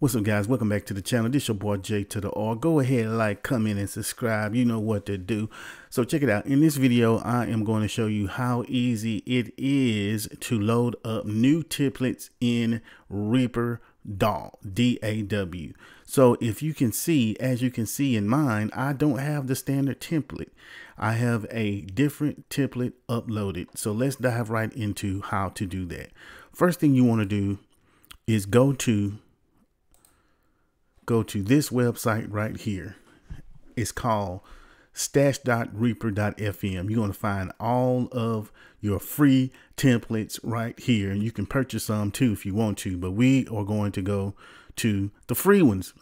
What's up guys? Welcome back to the channel. This is your boy Jay to the R. Go ahead, like, comment, and subscribe. You know what to do. So check it out. In this video, I am going to show you how easy it is to load up new templates in Reaper DAW, D-A-W. So if you can see, as you can see in mine, I don't have the standard template. I have a different template uploaded. So let's dive right into how to do that. First thing you want to do is go to go to this website right here. It's called stash.reaper.fm. You're going to find all of your free templates right here. And you can purchase some too if you want to, but we are going to go to the free ones.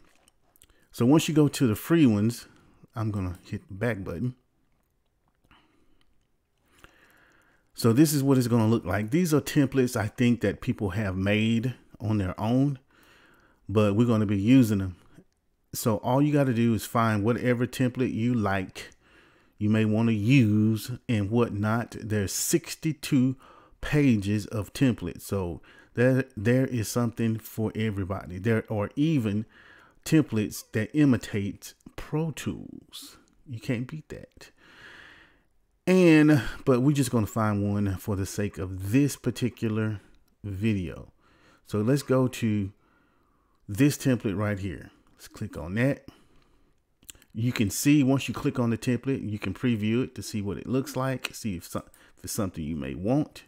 So once you go to the free ones, I'm going to hit the back button. So this is what it's going to look like. These are templates I think that people have made on their own but we're going to be using them. So all you got to do is find whatever template you like, you may want to use and whatnot. There's 62 pages of templates. So there, there is something for everybody. There are even templates that imitate Pro Tools. You can't beat that. And, but we're just going to find one for the sake of this particular video. So let's go to this template right here. Let's click on that. You can see once you click on the template, you can preview it to see what it looks like, see if, some, if it's something you may want.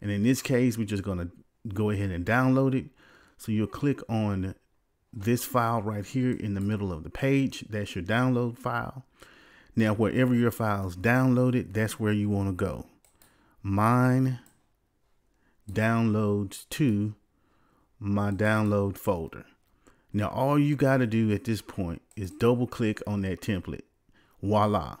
And in this case, we're just going to go ahead and download it. So you'll click on this file right here in the middle of the page. That's your download file. Now, wherever your file's downloaded, that's where you want to go. Mine downloads to my download folder. Now, all you got to do at this point is double click on that template. Voila.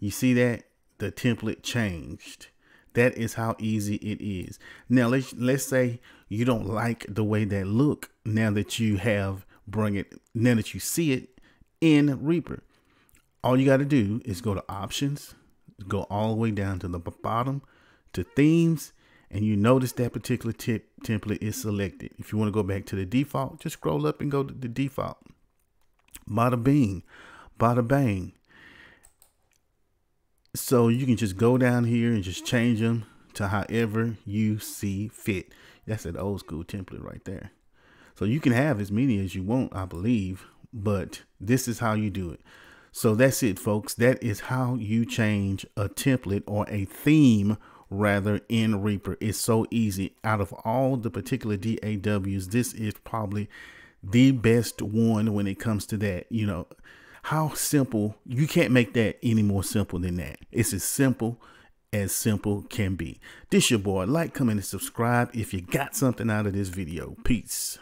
You see that? The template changed. That is how easy it is. Now, let's, let's say you don't like the way that look now that you have bring it, now that you see it in Reaper. All you got to do is go to options, go all the way down to the bottom to themes and you notice that particular tip template is selected. If you want to go back to the default, just scroll up and go to the default. Bada bing, bada bang. So you can just go down here and just change them to however you see fit. That's an old school template right there. So you can have as many as you want, I believe, but this is how you do it. So that's it, folks. That is how you change a template or a theme rather in Reaper. It's so easy. Out of all the particular DAWs, this is probably the best one when it comes to that. You know, how simple, you can't make that any more simple than that. It's as simple as simple can be. This your boy. Like, comment, and subscribe if you got something out of this video. Peace.